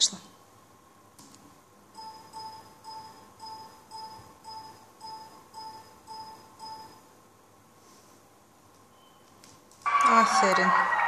Pошла. Aferin.